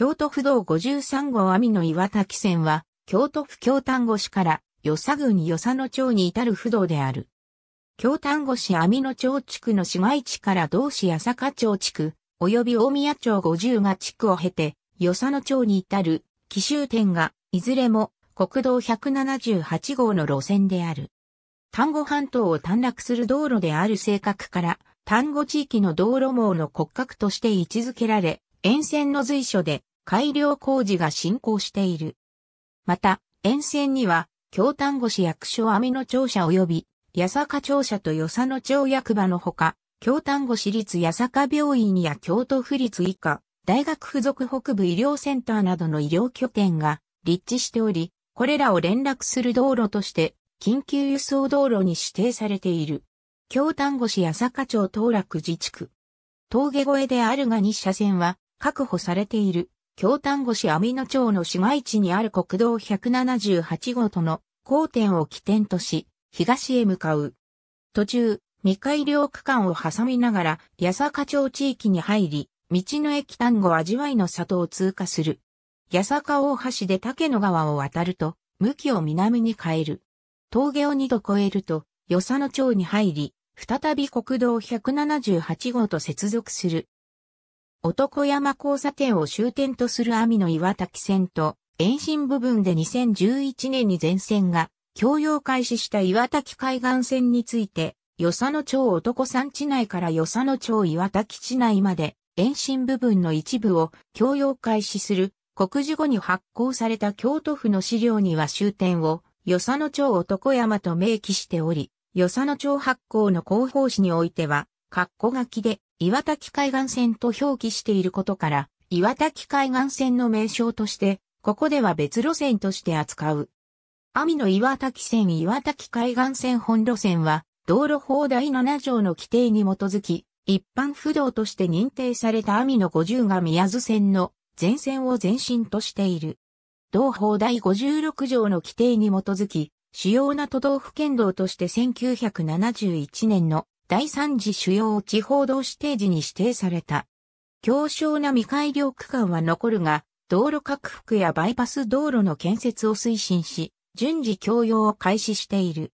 京都府道53号網の岩滝線は、京都府京丹後市から与謝郡与謝野町に至る不動である。京丹後市網野町地区の市街地から同市八坂町地区、及び大宮町50が地区を経て、与謝野町に至る奇襲点が、いずれも国道178号の路線である。丹後半島を短絡する道路である性格から、丹後地域の道路網の骨格として位置づけられ、沿線の随所で改良工事が進行している。また、沿線には、京丹後市役所網野庁舎及び、八坂庁舎と与謝野町役場のほか、京丹後市立八坂病院や京都府立医科、大学附属北部医療センターなどの医療拠点が立地しており、これらを連絡する道路として緊急輸送道路に指定されている。京丹後市八坂町東楽自治区。峠越えであるが2車線は確保されている。京丹後市網野町の市街地にある国道178号との交点を起点とし、東へ向かう。途中、未改良区間を挟みながら、八坂町地域に入り、道の駅丹後味わいの里を通過する。八坂大橋で竹野川を渡ると、向きを南に変える。峠を二度越えると、与謝野町に入り、再び国道178号と接続する。男山交差点を終点とする網の岩滝線と、延伸部分で2011年に全線が供用開始した岩滝海岸線について、与謝野町男山地内から与謝野町岩滝地内まで、延伸部分の一部を供用開始する、告示後に発行された京都府の資料には終点を与謝野町男山と明記しており、与謝野町発行の広報誌においては、括弧書きで岩滝海岸線と表記していることから、岩滝海岸線の名称として、ここでは別路線として扱う。網の岩滝線岩滝海岸線本路線は、道路法第7条の規定に基づき、一般不動として認定された網の50が宮津線の全線を前身としている。同法第56条の規定に基づき、主要な都道府県道として1971年の第三次主要地方道指定時に指定された。強小な未改良区間は残るが、道路拡幅やバイパス道路の建設を推進し、順次供用を開始している。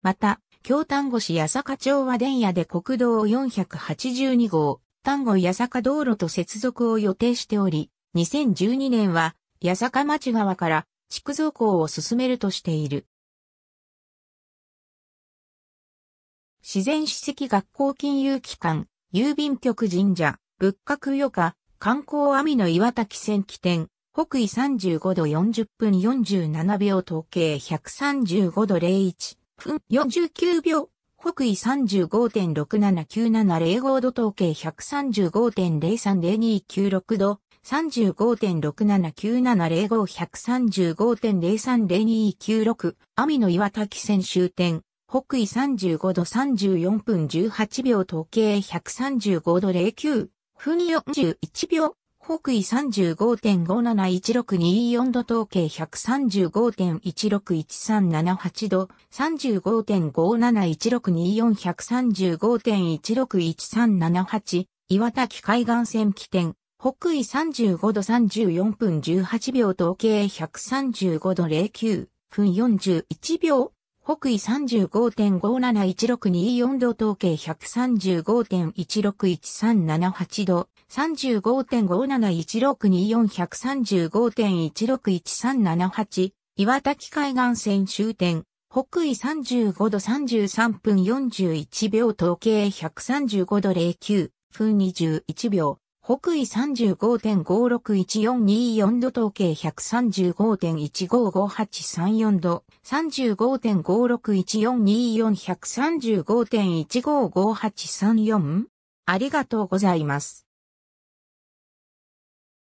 また、京丹後市八坂町は電野で国道482号、丹後八坂道路と接続を予定しており、2012年は八坂町側から築造工を進めるとしている。自然史跡学校金融機関、郵便局神社、仏閣余暇、観光網の岩滝線起点、北緯35度40分47秒統計135度01分49秒、北緯35.679705度統計135.030296度、35.679705-135.030296、網の岩滝線終点、北緯35度34分18秒統計135度09分41秒、北緯35.571624度統計135.161378度、35.571624-135.161378、岩滝海岸線起点、北緯35度34分18秒統計135度09分41秒。北緯35.571624度統計135.161378度。35.571624-135.161378。岩滝海岸線終点。北緯35度33分41秒統計135度09分21秒。北緯35.561424度統計135.155834度、35.561424-135.155834ありがとうございます。